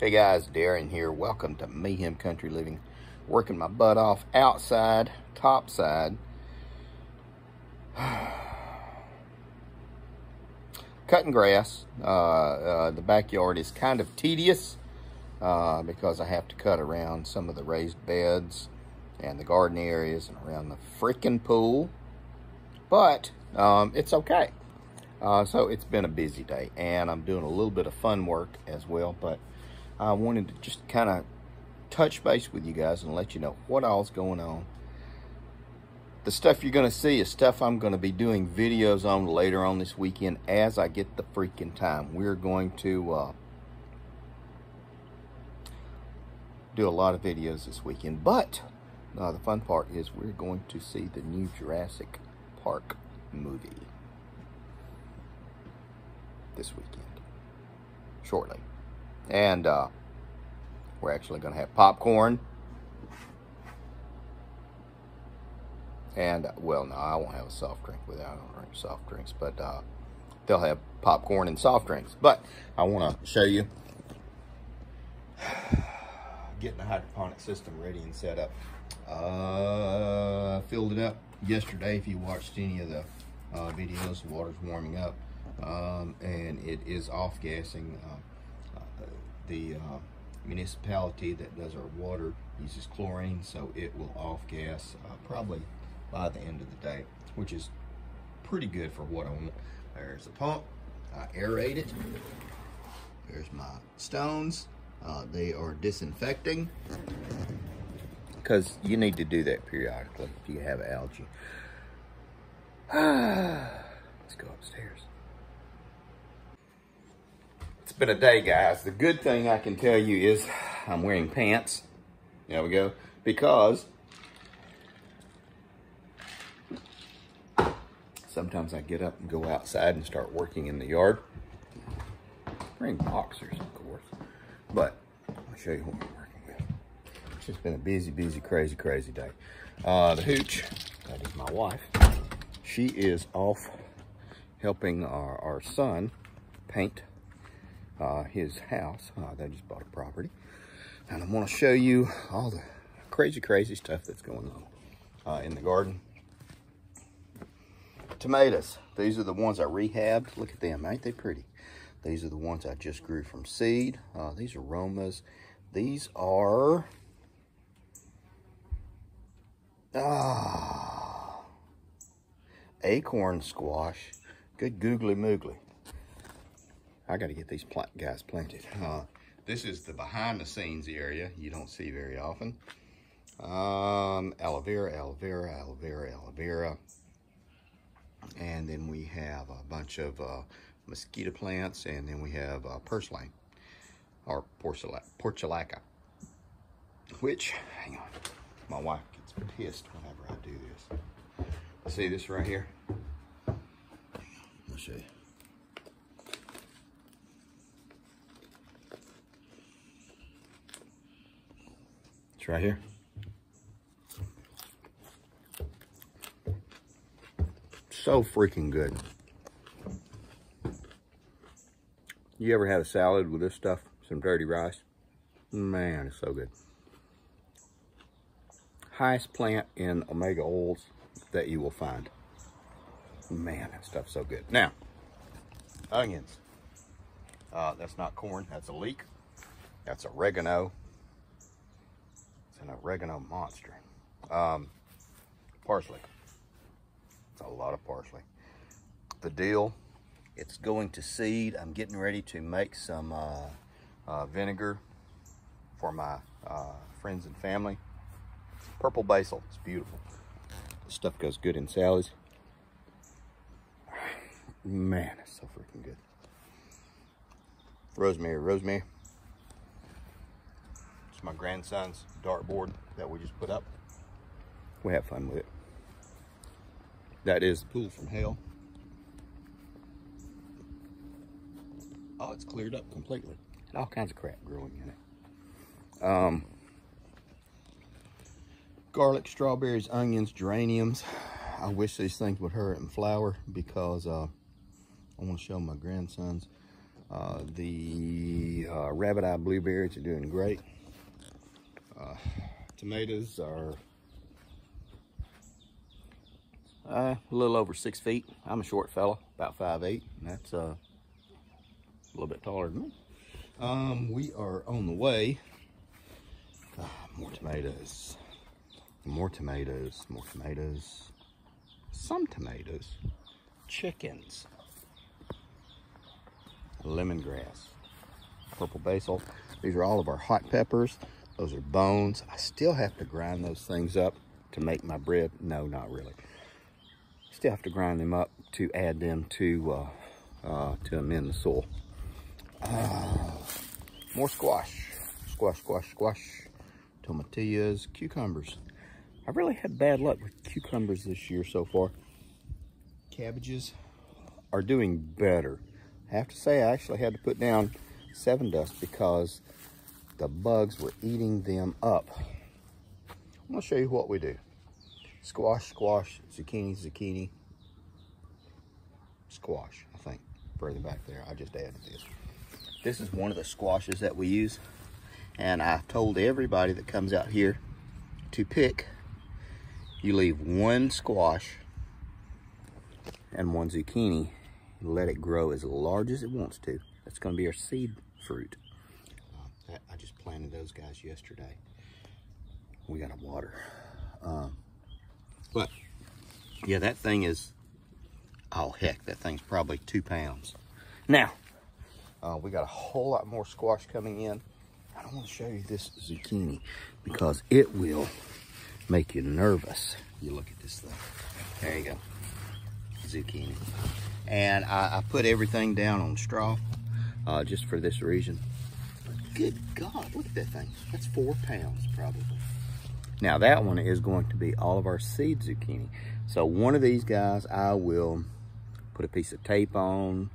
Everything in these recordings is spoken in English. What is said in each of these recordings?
Hey guys, Darren here. Welcome to Mayhem Country Living. Working my butt off outside, topside. Cutting grass. Uh, uh, the backyard is kind of tedious uh, because I have to cut around some of the raised beds and the garden areas and around the freaking pool. But um, it's okay. Uh, so it's been a busy day and I'm doing a little bit of fun work as well, but I wanted to just kind of touch base with you guys and let you know what all's going on. The stuff you're going to see is stuff I'm going to be doing videos on later on this weekend as I get the freaking time. We're going to uh, do a lot of videos this weekend, but uh, the fun part is we're going to see the new Jurassic Park movie this weekend, shortly. And uh, we're actually going to have popcorn. And, well, no, I won't have a soft drink with it. I don't drink soft drinks, but uh, they'll have popcorn and soft drinks. But I want to show you getting the hydroponic system ready and set up. Uh, filled it up yesterday. If you watched any of the uh, videos, the water's warming up. Um, and it is off gassing. Uh, uh, the uh, municipality that does our water uses chlorine, so it will off gas uh, probably by the end of the day, which is pretty good for what I want. There's the pump. I aerate it. There's my stones. Uh, they are disinfecting because you need to do that periodically if you have algae. Let's go upstairs. It's been a day, guys. The good thing I can tell you is I'm wearing pants. There we go. Because sometimes I get up and go outside and start working in the yard. Wearing boxers, of course. But I'll show you what I'm working with. It's just been a busy, busy, crazy, crazy day. Uh, the hooch, that is my wife. She is off helping our, our son paint uh, his house. Uh, they just bought a property. And I'm to show you all the crazy, crazy stuff that's going on uh, in the garden. Tomatoes. These are the ones I rehabbed. Look at them. Ain't they pretty? These are the ones I just grew from seed. Uh, these are Romas. These are... Ah, acorn squash. Good googly moogly. I got to get these plant guys planted. Uh, this is the behind the scenes area you don't see very often. Um, aloe vera, aloe vera, aloe vera, aloe vera. And then we have a bunch of uh, mosquito plants, and then we have uh, purslane, or portulaca, which, hang on, my wife gets pissed whenever I do this. See this right here? I'll show you. It's right here. So freaking good. You ever had a salad with this stuff? Some dirty rice? Man, it's so good. Highest plant in omega oils that you will find. Man, that stuff's so good. Now, onions. Uh, that's not corn, that's a leek. That's oregano an oregano monster. Um, parsley. It's a lot of parsley. The dill, it's going to seed. I'm getting ready to make some uh, uh, vinegar for my uh, friends and family. Purple basil, it's beautiful. This stuff goes good in salads. Man, it's so freaking good. Rosemary, rosemary my grandson's dartboard that we just put up. We have fun with it. That is the pool from hell. Oh, it's cleared up completely. And all kinds of crap growing in it. Um, garlic, strawberries, onions, geraniums. I wish these things would hurry and flower because uh, I want to show my grandsons. Uh, the uh, rabbit eye blueberries are doing great. Uh, tomatoes are uh, a little over six feet. I'm a short fella, about five eight, and that's uh, a little bit taller than me. Um, we are on the way. Ah, more tomatoes, more tomatoes, more tomatoes, some tomatoes, chickens, lemongrass, purple basil. These are all of our hot peppers. Those are bones. I still have to grind those things up to make my bread. No, not really. Still have to grind them up to add them to uh, uh, to amend the soil. Uh, more squash, squash, squash, squash, tomatillas, cucumbers. I've really had bad luck with cucumbers this year so far. Cabbages are doing better. I have to say I actually had to put down Sevin Dust because the bugs were eating them up. I'm gonna show you what we do. Squash, squash, zucchini, zucchini, squash, I think, further back there. I just added this. This is one of the squashes that we use. And I've told everybody that comes out here to pick, you leave one squash and one zucchini, let it grow as large as it wants to. That's gonna be our seed fruit. I just planted those guys yesterday. We gotta water. Um, but yeah, that thing is, oh heck, that thing's probably two pounds. Now, uh, we got a whole lot more squash coming in. I don't want to show you this zucchini because it will make you nervous. You look at this thing. There you go. Zucchini. And I, I put everything down on straw uh, just for this reason. Good God, look at that thing. That's four pounds probably. Now that one is going to be all of our seed zucchini. So one of these guys I will put a piece of tape on,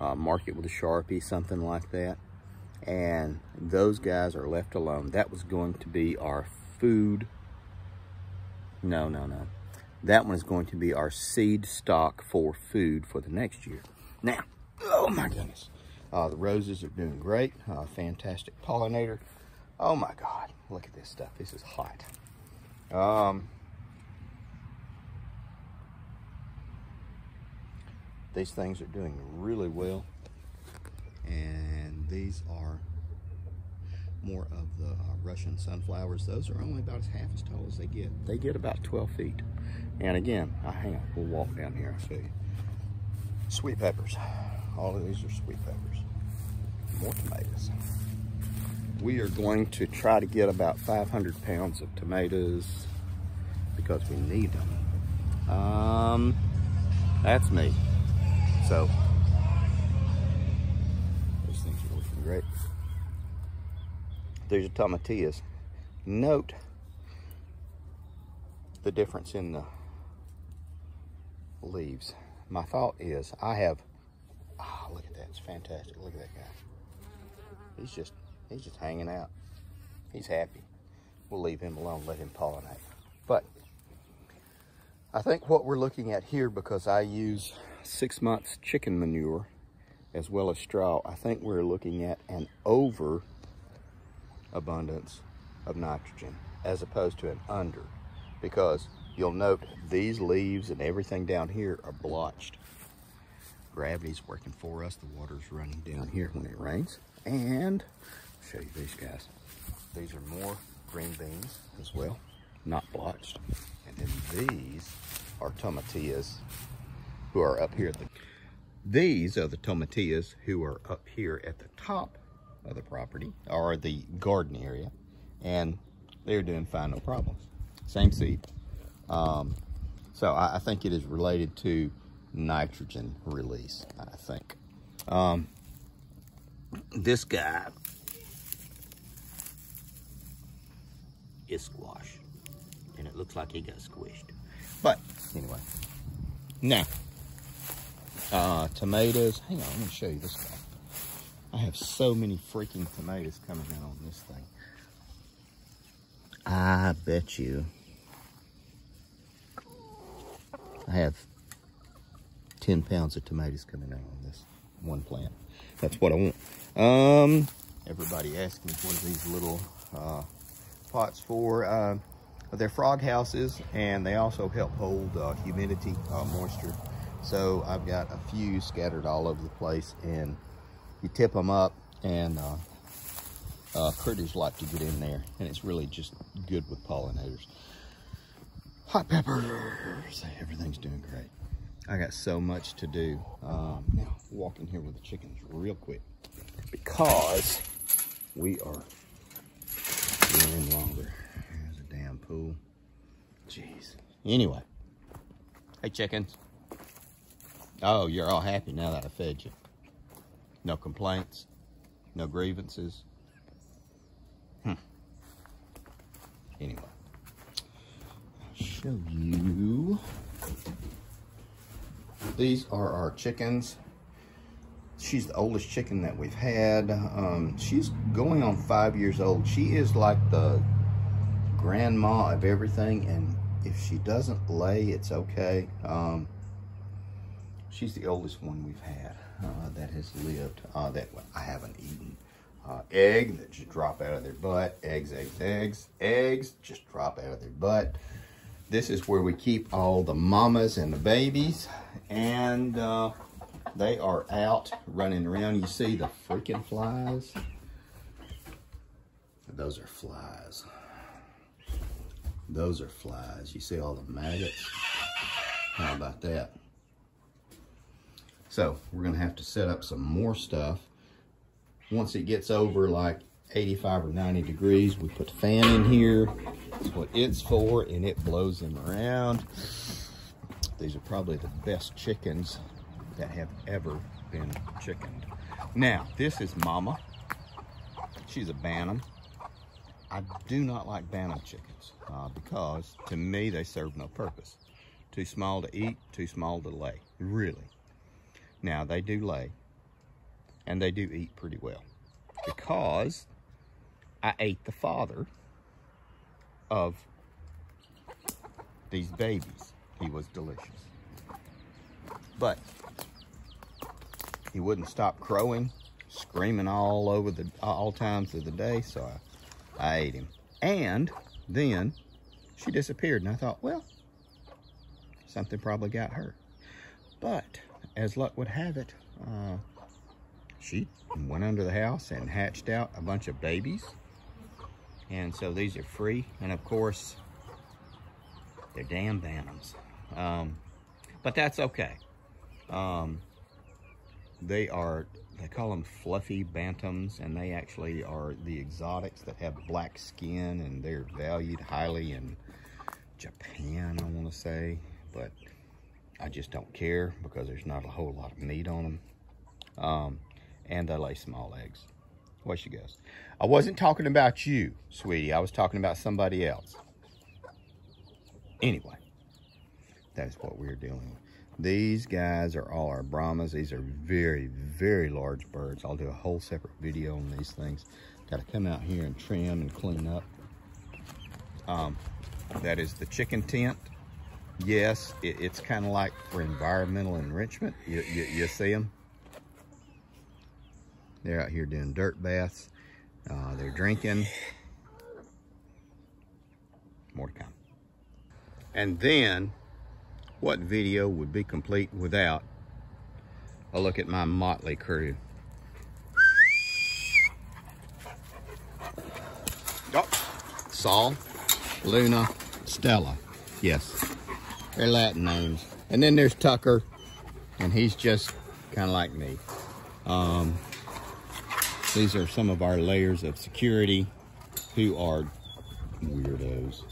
uh, mark it with a Sharpie, something like that. And those guys are left alone. That was going to be our food. No, no, no. That one is going to be our seed stock for food for the next year. Now, oh my goodness. Uh, the roses are doing great. Uh, fantastic pollinator. Oh my God, look at this stuff. This is hot. Um, these things are doing really well. And these are more of the uh, Russian sunflowers. Those are only about as half as tall as they get. They get about 12 feet. And again, I hang on, we'll walk down here and show you. Sweet peppers. All of these are sweet peppers. More tomatoes. We are going to try to get about 500 pounds of tomatoes because we need them. Um, that's me. So, those things are looking great. There's your tomatillas. Note the difference in the leaves. My thought is I have, oh, look at that, it's fantastic. Look at that guy. He's just, he's just hanging out. He's happy. We'll leave him alone, let him pollinate. But I think what we're looking at here, because I use six months chicken manure as well as straw, I think we're looking at an over abundance of nitrogen as opposed to an under because you'll note these leaves and everything down here are blotched. Gravity's working for us. The water's running down here when it rains. And I'll show you these guys. These are more green beans as well, not blotched. And then these are tomatillas who are up here. The, these are the tomatillas who are up here at the top of the property or the garden area. And they're doing fine, no problems. Same seed. Um, so I, I, think it is related to nitrogen release, I think. Um, this guy is squash. And it looks like he got squished. But anyway, now, uh, tomatoes. Hang on, let me show you this guy. I have so many freaking tomatoes coming out on this thing. I bet you I have 10 pounds of tomatoes coming out on this one plant. That's what I want. Um, everybody asking what are these little uh, pots for? Uh, they're frog houses and they also help hold uh, humidity, uh, moisture. So I've got a few scattered all over the place and you tip them up and uh, uh, critters like to get in there and it's really just good with pollinators. Hot peppers, everything's doing great. I got so much to do. Um, now, walk in here with the chickens real quick because we are running longer. There's a damn pool. Jeez. Anyway. Hey, chickens. Oh, you're all happy now that I fed you. No complaints. No grievances. Hmm. Anyway. I'll show you. These are our chickens. She's the oldest chicken that we've had. Um, she's going on five years old. She is like the grandma of everything, and if she doesn't lay, it's okay. Um, she's the oldest one we've had uh, that has lived, uh, that I haven't eaten. Uh, egg that just drop out of their butt, eggs, eggs, eggs, eggs just drop out of their butt. This is where we keep all the mamas and the babies, and uh, they are out running around. You see the freaking flies? Those are flies. Those are flies. You see all the maggots? How about that? So we're gonna have to set up some more stuff. Once it gets over like 85 or 90 degrees, we put the fan in here. That's what it's for, and it blows them around. These are probably the best chickens that have ever been chickened. Now, this is Mama. She's a Bantam. I do not like Bantam chickens uh, because to me they serve no purpose. Too small to eat, too small to lay, really. Now they do lay and they do eat pretty well because I ate the father of these babies. He was delicious. But he wouldn't stop crowing, screaming all over the all times of the day, so I, I ate him. And then she disappeared, and I thought, well, something probably got her. But as luck would have it, uh, she went under the house and hatched out a bunch of babies. And so these are free. And of course, they're damn bantams. Um, but that's okay. Um, they are, they call them fluffy bantams, and they actually are the exotics that have black skin, and they're valued highly in Japan, I want to say. But I just don't care because there's not a whole lot of meat on them. Um, and they lay small eggs. Away she goes. I wasn't talking about you, sweetie. I was talking about somebody else. Anyway, that is what we're dealing with. These guys are all our Brahmas. These are very, very large birds. I'll do a whole separate video on these things. Got to come out here and trim and clean up. Um, that is the chicken tent. Yes, it, it's kind of like for environmental enrichment. You, you, you see them? They're out here doing dirt baths. Uh, they're drinking. More to come. And then, what video would be complete without a look at my motley crew? Oh, Sol, Luna, Stella. Yes, they're Latin names. And then there's Tucker, and he's just kind of like me. Um, these are some of our layers of security who are weirdos.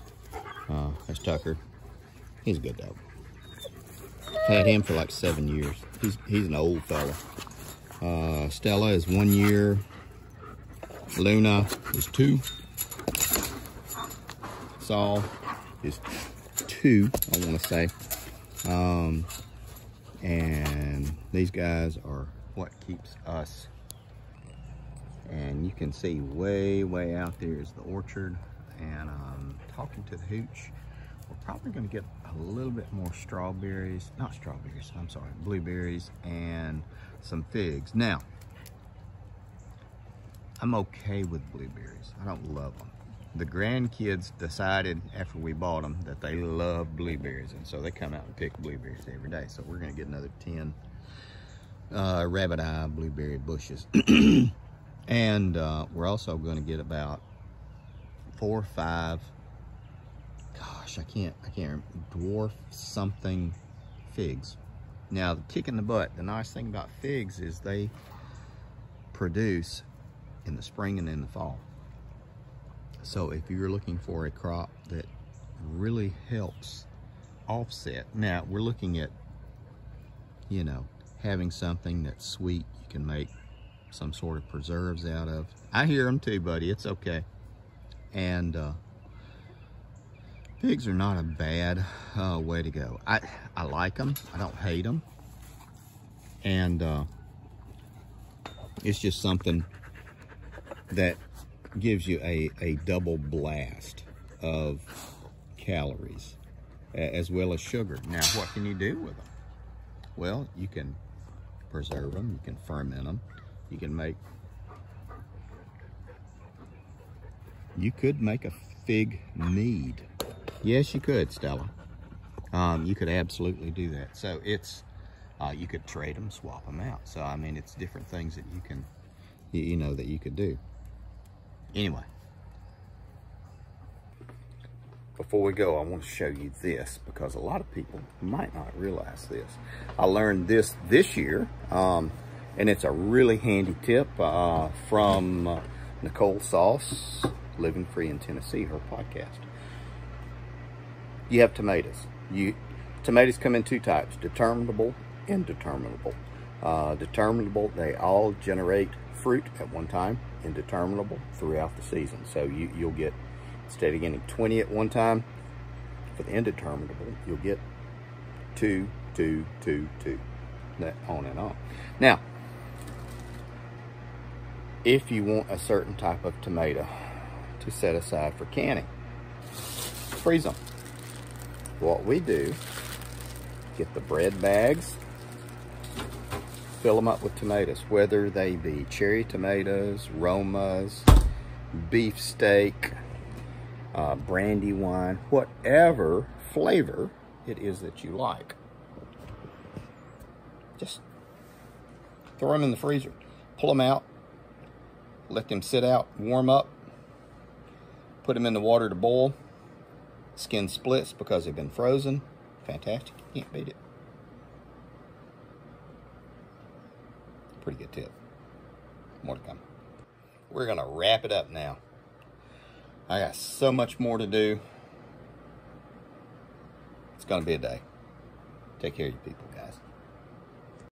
Uh, that's Tucker. He's a good dog. Had him for like seven years. He's he's an old fella. Uh, Stella is one year. Luna is two. Sol is two, I want to say. Um, and these guys are what keeps us and you can see way, way out there is the orchard. And um, talking to the hooch, we're probably gonna get a little bit more strawberries, not strawberries, I'm sorry, blueberries and some figs. Now, I'm okay with blueberries. I don't love them. The grandkids decided after we bought them that they love blueberries. And so they come out and pick blueberries every day. So we're gonna get another 10 uh, rabbit eye blueberry bushes. and uh, we're also gonna get about four or five, gosh, I can't, I can't remember, dwarf something figs. Now, the kick in the butt, the nice thing about figs is they produce in the spring and in the fall. So if you're looking for a crop that really helps offset, now we're looking at, you know, having something that's sweet you can make some sort of preserves out of. I hear them too, buddy. It's okay. And uh, figs are not a bad uh, way to go. I, I like them. I don't hate them. And uh, it's just something that gives you a, a double blast of calories as well as sugar. Now, what can you do with them? Well, you can preserve them, you can ferment them, you can make, you could make a fig mead. Yes, you could, Stella. Um, you could absolutely do that. So it's, uh, you could trade them, swap them out. So, I mean, it's different things that you can, you, you know, that you could do. Anyway, before we go, I want to show you this because a lot of people might not realize this. I learned this this year, um, and it's a really handy tip uh, from uh, Nicole Sauce, Living Free in Tennessee, her podcast. You have tomatoes. You Tomatoes come in two types, determinable and determinable. Uh, determinable, they all generate fruit at one time indeterminable throughout the season. So you, you'll get, instead of getting 20 at one time, for the indeterminable, you'll get two, two, two, two, that on and on. Now, if you want a certain type of tomato to set aside for canning, freeze them. What we do, get the bread bags, fill them up with tomatoes, whether they be cherry tomatoes, Romas, beef steak, uh, Brandywine, whatever flavor it is that you like. Just throw them in the freezer. Pull them out. Let them sit out, warm up. Put them in the water to boil. Skin splits because they've been frozen. Fantastic. Can't beat it. Pretty good tip. More to come. We're going to wrap it up now. I got so much more to do. It's going to be a day. Take care of you people.